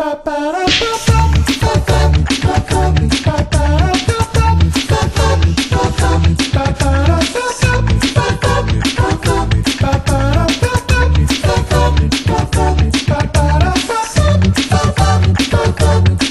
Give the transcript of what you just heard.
Ba-ba-da-ba-ba.